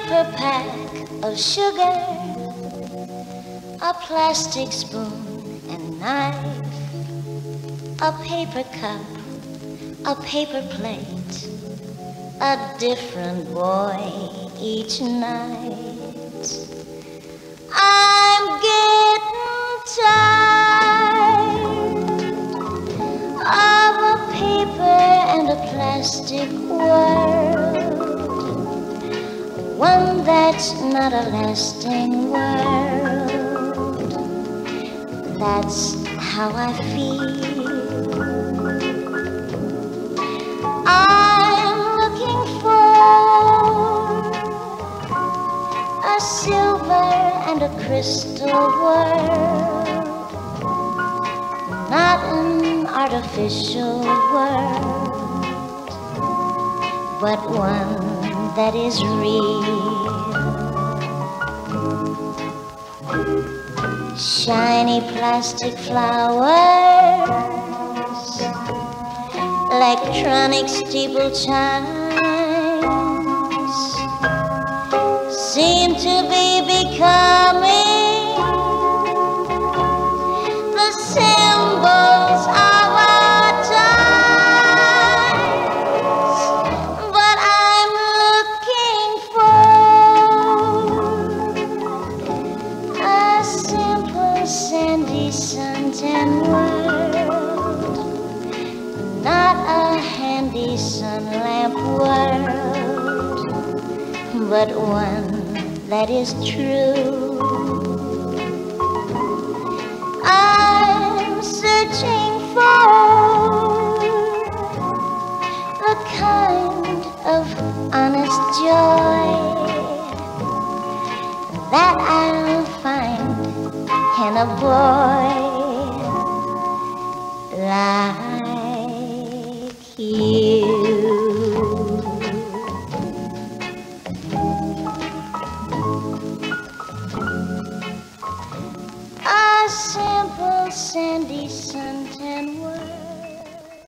paper pack of sugar, a plastic spoon and knife, a paper cup, a paper plate, a different boy each night. I'm getting tired of a paper and a plastic world one that's not a lasting world. That's how I feel. I'm looking for a silver and a crystal world, not an artificial world, but one that is real. Shiny plastic flowers, electronic steeple chimes sandy suntan world, not a handy sun lamp world, but one that is true. I'm searching for the kind of honest joy that I'll find in a boy like you. A simple sandy suntan world